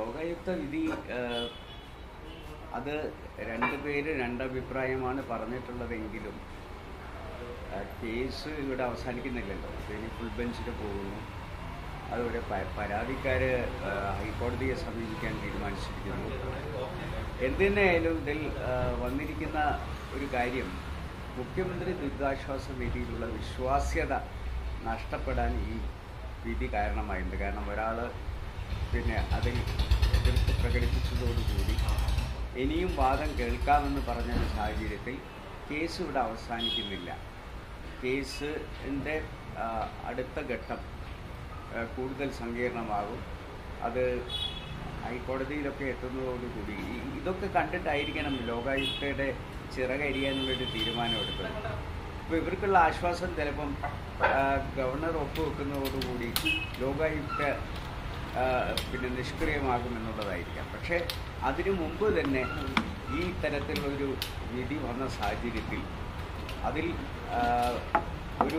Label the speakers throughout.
Speaker 1: ലോകായുക്ത വിധി അത് രണ്ട് പേര് രണ്ടഭിപ്രായമാണ് പറഞ്ഞിട്ടുള്ളതെങ്കിലും കേസ് ഇവിടെ അവസാനിക്കുന്നില്ലല്ലോ. ഇനി ഫുൾ ബെഞ്ചിൽ പോകുന്നു. അതുപോലെ പ- പരാതിക്കാര് ഏഹ്, ഹൈക്കോടതിയെ സമീപിക്കാൻ തീരുമാനിച്ചിരിക്കുന്നു. എന്തിനായാലും ഇതിൽ വന്നിരിക്കുന്ന ഒരു കാര്യം മുഖ്യമന്ത്രി ദുരിതാശ്വാസ നിധിയിലുള്ള വിശ്വാസ്യത നഷ്ടപ്പെടാൻ ഈ വിധി കാരണമായിട്ടുണ്ട്. കാരണം ഒരാൾ പിന്നെ അതിൽ എതിർപ്പ് പ്രകടിപ്പിച്ചതോടുകൂടി ഇനിയും വാദം കേൾക്കാമെന്ന് പറഞ്ഞ സാഹചര്യത്തിൽ കേസ് ഇവിടെ അവസാനിക്കുന്നില്ല. കേസിന്റെ അടുത്ത ഘട്ടം കൂടുതൽ സങ്കീർണമാകും. അത് ഹൈക്കോടതിയിലൊക്കെ എത്തുന്നതോടുകൂടി ഇതൊക്കെ കണ്ടിട്ടായിരിക്കണം ലോകായുക്തയുടെ ചിറകരിയാനുള്ളൊരു തീരുമാനമെടുക്കുന്നത്. അപ്പോൾ ഇവർക്കുള്ള ആശ്വാസം ചിലപ്പം ഗവർണർ ഒപ്പുവെക്കുന്നതോടുകൂടി ലോകായുക്ത പിന്നെ നിഷ്ക്രിയമാകുമെന്നുള്ളതായിരിക്കാം. പക്ഷേ അതിനു മുമ്പ് തന്നെ ഈ തരത്തിലുള്ളൊരു വിധി വന്ന സാഹചര്യത്തിൽ അതിൽ ഒരു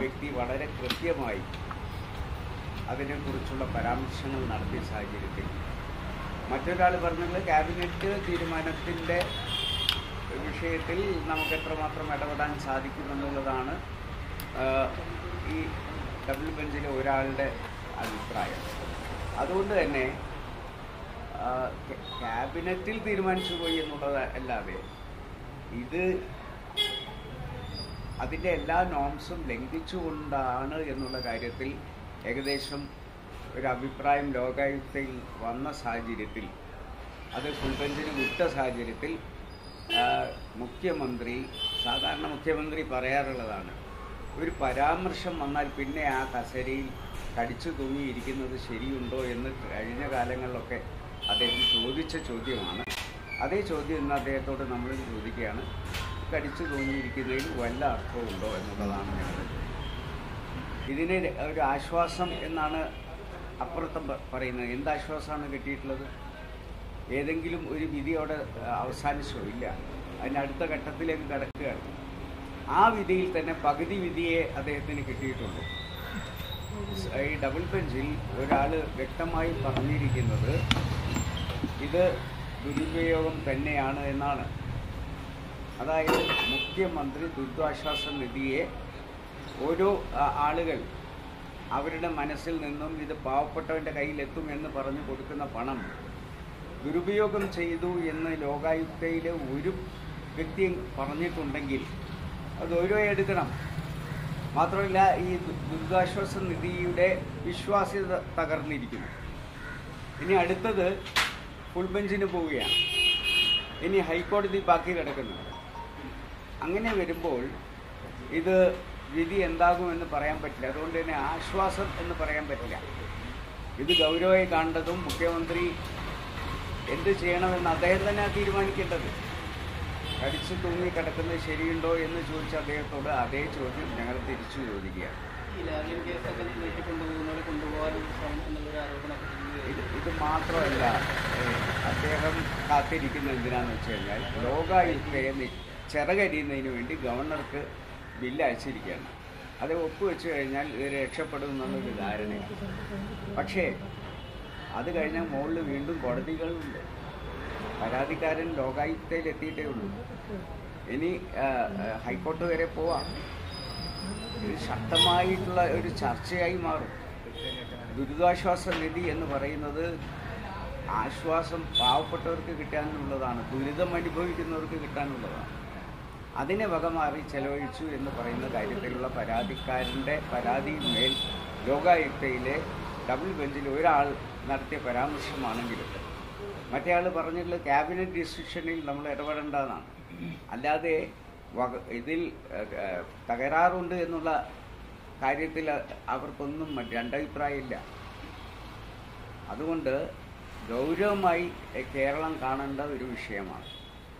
Speaker 1: വ്യക്തി വളരെ കൃത്യമായി അതിനെക്കുറിച്ചുള്ള പരാമർശങ്ങൾ നടത്തിയ സാഹചര്യത്തിൽ മറ്റൊരാൾ പറഞ്ഞത് ക്യാബിനറ്റ് തീരുമാനത്തിന്റെ വിഷയത്തിൽ നമുക്ക് എത്രമാത്രം ഇടപെടാൻ സാധിക്കുമെന്നുള്ളതാണ് ഈ ഡബിൾ ബെഞ്ചിലെ ഒരാളുടെ അഭിപ്രായം. അതുകൊണ്ട് തന്നെ ക്യാബിനറ്റിൽ തീരുമാനിച്ചു പോയി എന്നുള്ളത് അല്ലാതെ ഇത് അതിന്റെ എല്ലാ നോംസും ലംഘിച്ചുകൊണ്ടാണ് എന്നുള്ള കാര്യത്തിൽ ഏകദേശം ഒരു അഭിപ്രായം ലോകായുക്തയിൽ വന്ന സാഹചര്യത്തിൽ അത് ഫുൾബെഞ്ചിന് വിട്ട സാഹചര്യത്തിൽ മുഖ്യമന്ത്രി സാധാരണ മുഖ്യമന്ത്രി പറയാറുള്ളതാണ് ഒരു പരാമർശം വന്നാൽ പിന്നെ ആ കസേരയിൽ കടിച്ചു തൂങ്ങിയിരിക്കുന്നത് ശരിയുണ്ടോ എന്ന് കഴിഞ്ഞ കാലങ്ങളിലൊക്കെ അദ്ദേഹം ചോദിച്ച ചോദ്യമാണ്. അതേ ചോദ്യം ഇന്ന് അദ്ദേഹത്തോട് നമ്മൾ ചോദിക്കുകയാണ്. കടിച്ചു തൂങ്ങിയിരിക്കുന്നതിൽ വല്ല അർത്ഥമുണ്ടോ എന്നുള്ളതാണ് ഞങ്ങൾ ഇതിന് ഒരു ആശ്വാസം എന്നാണ് അപ്പുറത്തും പറയുന്നത്. എന്താശ്വാസമാണ് കിട്ടിയിട്ടുള്ളത്? ഏതെങ്കിലും ഒരു വിധി അവിടെ അവസാനിച്ചോ? ഇല്ല. അതിന്റെ അടുത്ത ഘട്ടത്തിലേക്ക് കടക്കുകയാണ്. ആ വിധിയിൽ തന്നെ പകുതി വിധിയെ അദ്ദേഹത്തിന് കിട്ടിയിട്ടുള്ളൂ ഈ ഡബിൾ ബെഞ്ചിൽ ഒരാൾ വ്യക്തമായി പറഞ്ഞിരിക്കുന്നത് ഇത് ദുരുപയോഗം തന്നെയാണ് എന്നാണ്. അതായത് മുഖ്യമന്ത്രി ദുരിതാശ്വാസ നിധിയെ ഓരോ ആളുകൾ അവരുടെ മനസ്സിൽ നിന്നും ഇത് പാവപ്പെട്ടവന്റെ കയ്യിലെത്തും എന്ന് പറഞ്ഞു കൊടുക്കുന്ന പണം ദുരുപയോഗം ചെയ്തു എന്ന് ലോകായുക്തയിലെ ഒരു വ്യക്തി പറഞ്ഞിട്ടുണ്ടെങ്കിൽ അത് ഓരോ എടുക്കണം. മാത്രമല്ല ഈ ദുരിതാശ്വാസ നിധിയുടെ വിശ്വാസ്യത തകർന്നിരിക്കുന്നു. ഇനി അടുത്തത് ഫുൾ ബെഞ്ചിന് പോവുകയാണ്. ഇനി ഹൈക്കോടതി ബാക്കി കിടക്കുന്നുണ്ട് അങ്ങനെ വരുമ്പോൾ ഇത് വിധി എന്താകുമെന്ന് പറയാൻ പറ്റില്ല. അതുകൊണ്ട് തന്നെ ആശ്വാസം എന്ന് പറയാൻ പറ്റില്ല. ഇത് ഗൗരവമായി കാണേണ്ടതും മുഖ്യമന്ത്രി എന്ത് ചെയ്യണമെന്ന് അദ്ദേഹം തന്നെ തീരുമാനിക്കേണ്ടത്. കടിച്ചു തൂങ്ങി കിടക്കുന്നത് ശരിയുണ്ടോ എന്ന് ചോദിച്ച അദ്ദേഹത്തോട് അതേ ചോദ്യം ഞങ്ങൾ തിരിച്ചു ചോദിക്കുകയാണ്. ഇത് ഇത് മാത്രമല്ല അദ്ദേഹം കാത്തിരിക്കുന്ന എന്തിനാന്ന് വെച്ച് കഴിഞ്ഞാൽ ലോകായുക്തയെ ചിറകരിയുന്നതിന് വേണ്ടി ഗവർണർക്ക് ബില്ല് അയച്ചിരിക്കുകയാണ്. അത് ഒപ്പുവെച്ച് കഴിഞ്ഞാൽ ഇത് രക്ഷപ്പെടും എന്നുള്ളൊരു ധാരണയാണ്. പക്ഷേ അത് കഴിഞ്ഞാൽ മുകളിൽ വീണ്ടും കോടതികളുണ്ട്. പരാതിക്കാരൻ ലോകായുക്തയിൽ എത്തിയിട്ടേ ഉള്ളൂ. ഇനി ഹൈക്കോർട്ട് വരെ പോവാം. ഇത് ശക്തമായിട്ടുള്ള ഒരു ചർച്ചയായി മാറും. ദുരിതാശ്വാസ നിധി എന്ന് പറയുന്നത് ആശ്വാസം പാവപ്പെട്ടവർക്ക് കിട്ടാനുള്ളതാണ് ദുരിതം അനുഭവിക്കുന്നവർക്ക് കിട്ടാനുള്ളതാണ്. അതിനെ വകമാറി ചെലവഴിച്ചു എന്ന് പറയുന്ന കാര്യത്തിലുള്ള പരാതിക്കാരന്റെ പരാതിയിന്മേൽ ലോകായുക്തയിലെ ഡബിൾ ബെഞ്ചിൽ ഒരാൾ നടത്തിയ പരാമർശമാണെങ്കിലും മറ്റേയാൾ പറഞ്ഞിട്ടുള്ള ക്യാബിനറ്റ് ഡിസിഷനിൽ നമ്മൾ ഇടപെടേണ്ടതാണ്. അല്ലാതെ ഇതിൽ തകരാറുണ്ട് എന്നുള്ള കാര്യത്തിൽ അവർക്കൊന്നും മറ്റ് രണ്ടഭിപ്രായമില്ല. അതുകൊണ്ട് ഗൗരവമായി കേരളം കാണേണ്ട ഒരു വിഷയമാണ്.